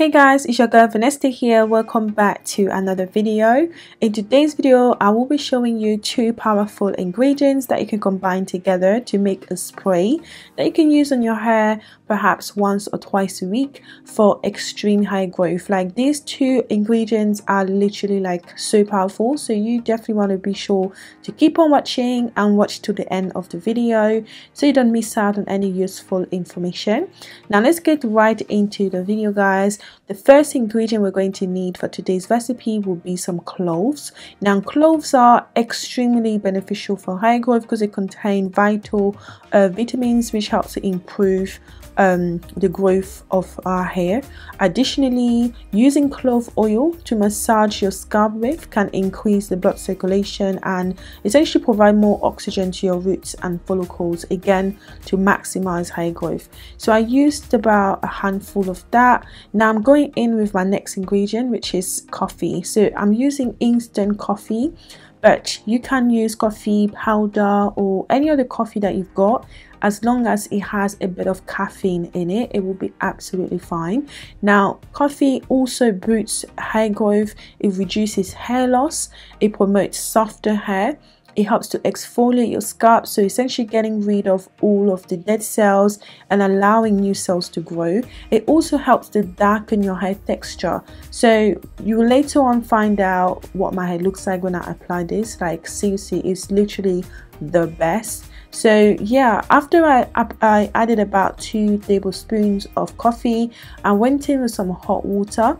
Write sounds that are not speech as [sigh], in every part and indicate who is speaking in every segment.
Speaker 1: Hey guys, it's your girl Vanesta here. Welcome back to another video. In today's video, I will be showing you two powerful ingredients that you can combine together to make a spray that you can use on your hair perhaps once or twice a week for extreme high growth. Like these two ingredients are literally like so powerful. So you definitely want to be sure to keep on watching and watch to the end of the video so you don't miss out on any useful information. Now let's get right into the video guys the first ingredient we're going to need for today's recipe will be some cloves. Now cloves are extremely beneficial for hair growth because they contain vital uh, vitamins which help to improve um, the growth of our hair. Additionally, using clove oil to massage your scalp with can increase the blood circulation and essentially provide more oxygen to your roots and follicles again to maximize hair growth. So I used about a handful of that. Now I'm going in with my next ingredient which is coffee. So I'm using instant coffee but you can use coffee powder or any other coffee that you've got. As long as it has a bit of caffeine in it it will be absolutely fine. Now coffee also boosts hair growth. It reduces hair loss. It promotes softer hair it helps to exfoliate your scalp so essentially getting rid of all of the dead cells and allowing new cells to grow. It also helps to darken your hair texture. So you will later on find out what my hair looks like when i apply this. Like seriously it's literally the best. So yeah after I, I added about two tablespoons of coffee I went in with some hot water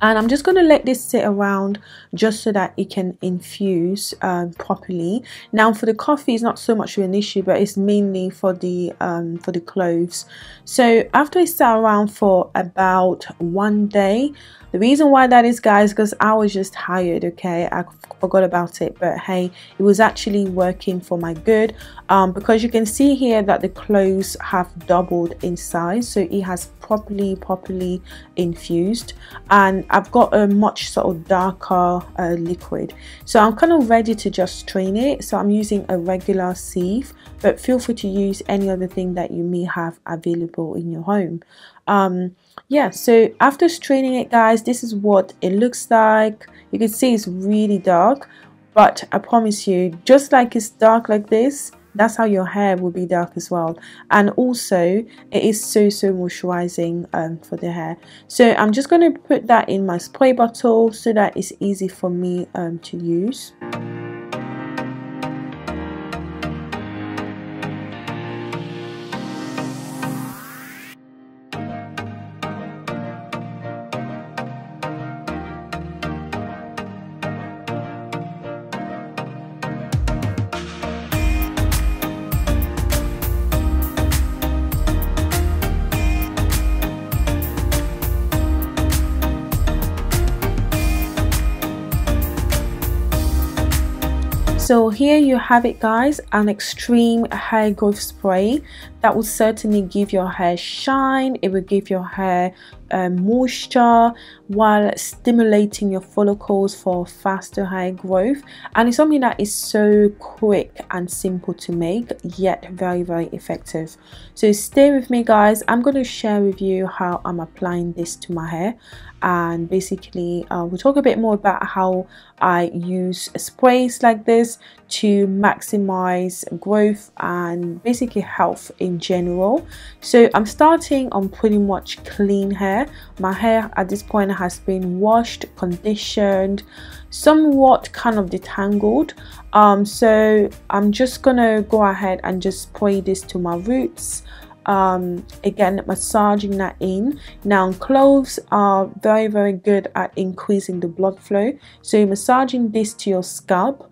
Speaker 1: and I'm just going to let this sit around just so that it can infuse um, properly. Now for the coffee it's not so much of an issue but it's mainly for the um, for the cloves. So after it sat around for about one day the reason why that is guys because I was just tired okay? I forgot about it but hey it was actually working for my good um, because you can see here that the cloves have doubled in size so it has properly properly infused and I've got a much sort of darker uh, liquid. So I'm kind of ready to just strain it so I'm using a regular sieve but feel free to use any other thing that you may have available in your home um, yeah so after straining it guys this is what it looks like. You can see it's really dark but I promise you just like it's dark like this that's how your hair will be dark as well. And also it is so so moisturizing um, for the hair. So I'm just going to put that in my spray bottle so that it's easy for me um, to use so here you have it guys an extreme hair growth spray that will certainly give your hair shine. It will give your hair um, moisture while stimulating your follicles for faster hair growth. And it's something that is so quick and simple to make yet very very effective. So stay with me guys. I'm going to share with you how i'm applying this to my hair and basically uh, we'll talk a bit more about how I use sprays like this to maximize growth and basically health in general. So I'm starting on pretty much clean hair. My hair at this point has been washed conditioned somewhat kind of detangled. Um, so I'm just gonna go ahead and just spray this to my roots um, again massaging that in. Now cloves are very very good at increasing the blood flow. So massaging this to your scalp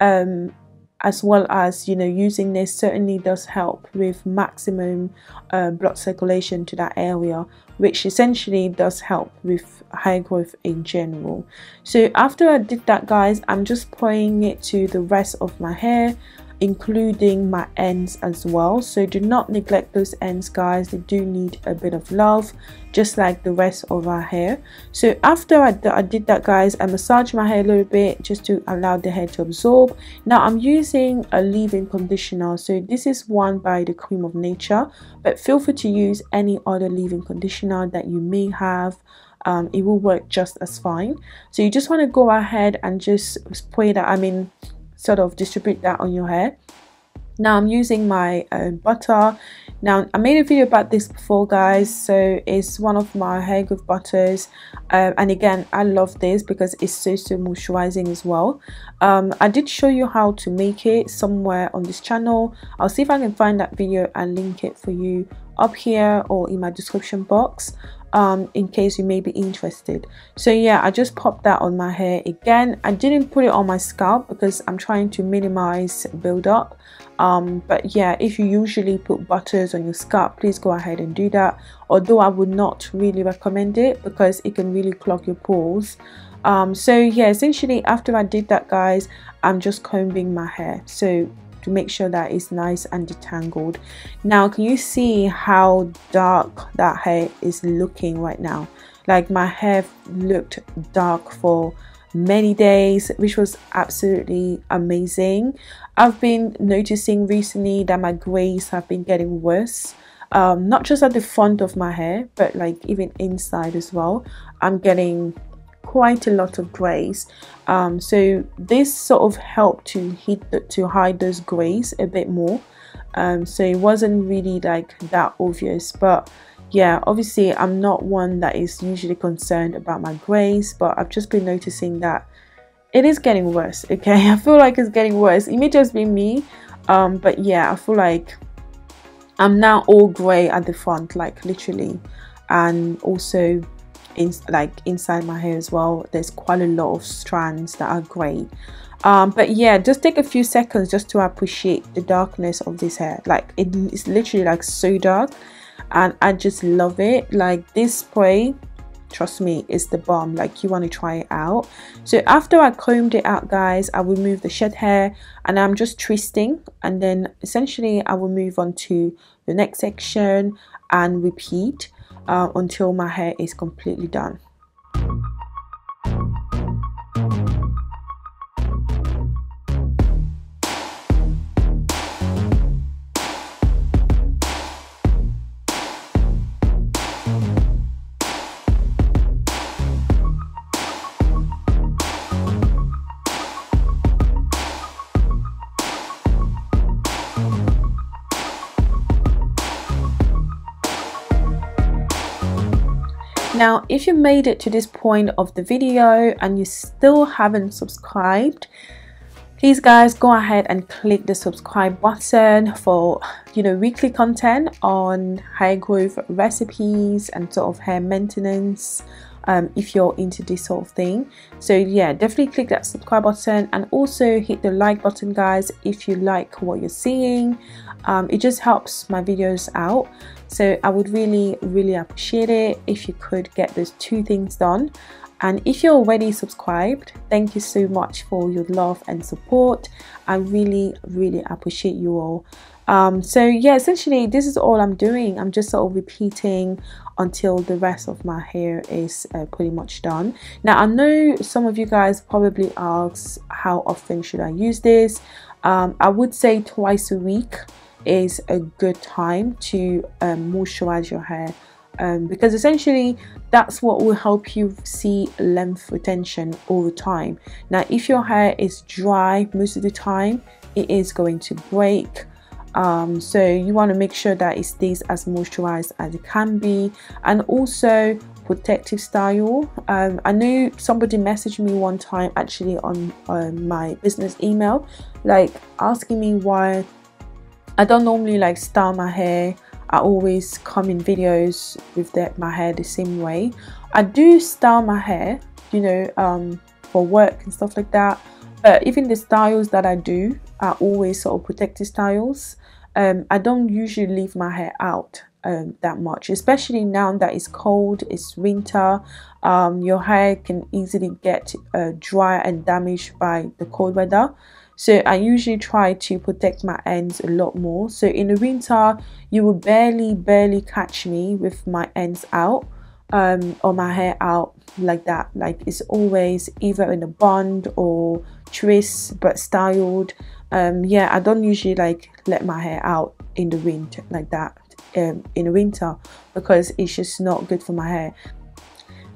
Speaker 1: um, as well as you know using this certainly does help with maximum uh, blood circulation to that area which essentially does help with hair growth in general. So after I did that guys I'm just pouring it to the rest of my hair including my ends as well. So do not neglect those ends guys. They do need a bit of love just like the rest of our hair. So after I, I did that guys I massaged my hair a little bit just to allow the hair to absorb. Now I'm using a leave-in conditioner. So this is one by the Creme of Nature but feel free to use any other leave-in conditioner that you may have. Um, it will work just as fine. So you just want to go ahead and just spray that I mean sort of distribute that on your hair. Now I'm using my uh, butter. Now I made a video about this before guys. So it's one of my hair growth butters. Uh, and again I love this because it's so so moisturizing as well. Um, I did show you how to make it somewhere on this channel. I'll see if I can find that video and link it for you up here or in my description box um, in case you may be interested. So yeah I just popped that on my hair again. I didn't put it on my scalp because I'm trying to minimize buildup um, but yeah if you usually put butters on your scalp please go ahead and do that. Although I would not really recommend it because it can really clog your pores. Um, so yeah essentially after I did that guys I'm just combing my hair. So to make sure that it's nice and detangled. Now can you see how dark that hair is looking right now? Like my hair looked dark for many days which was absolutely amazing. I've been noticing recently that my grays have been getting worse. Um, not just at the front of my hair but like even inside as well. I'm getting quite a lot of grays um, so this sort of helped to hit the, to hide those grays a bit more. Um, so it wasn't really like that obvious but yeah obviously I'm not one that is usually concerned about my grays but I've just been noticing that it is getting worse [laughs] okay? I feel like it's getting worse. It may just be me um, but yeah I feel like I'm now all grey at the front like literally. And also in like inside my hair as well. There's quite a lot of strands that are grey. Um, but yeah just take a few seconds just to appreciate the darkness of this hair. Like it is literally like so dark and I just love it. Like this spray trust me it's the bomb. Like you want to try it out. So after I combed it out guys I will move the shed hair and I'm just twisting and then essentially I will move on to the next section and repeat uh, until my hair is completely done Now, if you made it to this point of the video and you still haven't subscribed, please guys go ahead and click the subscribe button for you know weekly content on hair growth recipes and sort of hair maintenance um, if you're into this sort of thing. So yeah definitely click that subscribe button and also hit the like button guys if you like what you're seeing. Um, it just helps my videos out. So I would really really appreciate it if you could get those two things done. And if you're already subscribed thank you so much for your love and support. I really really appreciate you all um, so yeah essentially this is all I'm doing. I'm just sort of repeating until the rest of my hair is uh, pretty much done. Now I know some of you guys probably ask how often should I use this? Um, I would say twice a week is a good time to um, moisturize your hair. Um, because essentially that's what will help you see length retention over time. Now if your hair is dry most of the time it is going to break um, so you want to make sure that it stays as moisturized as it can be. And also protective style. Um, I know somebody messaged me one time actually on um, my business email like asking me why I don't normally like style my hair. I always come in videos with the, my hair the same way. I do style my hair you know um, for work and stuff like that. But even the styles that I do are always sort of protective styles um, I don't usually leave my hair out um, that much especially now that it's cold it's winter. Um, your hair can easily get uh, dry and damaged by the cold weather. So I usually try to protect my ends a lot more. So in the winter you will barely barely catch me with my ends out um, or my hair out like that. Like it's always either in a bun or twist but styled um, yeah I don't usually like let my hair out in the wind like that um, in the winter because it's just not good for my hair.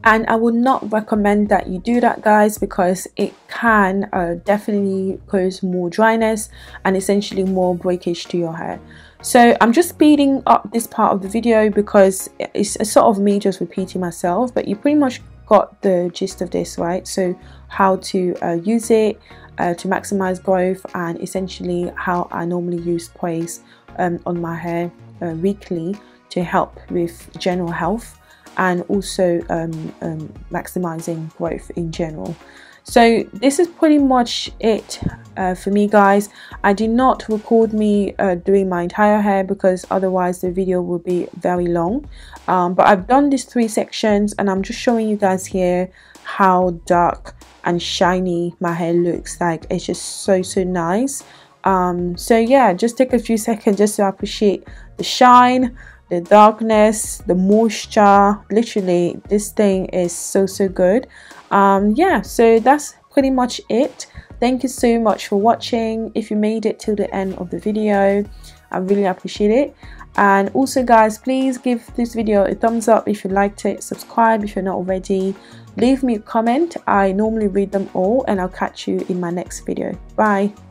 Speaker 1: And I would not recommend that you do that guys because it can uh, definitely cause more dryness and essentially more breakage to your hair. So I'm just speeding up this part of the video because it's sort of me just repeating myself but you pretty much got the gist of this right? So how to uh, use it uh, to maximize growth and essentially how I normally use sprays um, on my hair uh, weekly to help with general health and also um, um, maximizing growth in general. So this is pretty much it uh, for me guys. I did not record me uh, doing my entire hair because otherwise the video will be very long. Um, but I've done these three sections and I'm just showing you guys here how dark and shiny my hair looks. Like it's just so so nice. Um, so yeah just take a few seconds just to appreciate the shine the darkness the moisture. Literally this thing is so so good. Um yeah so that's pretty much it. Thank you so much for watching. If you made it till the end of the video i really appreciate it. And also guys please give this video a thumbs up if you liked it subscribe if you're not already leave me a comment. I normally read them all and i'll catch you in my next video. Bye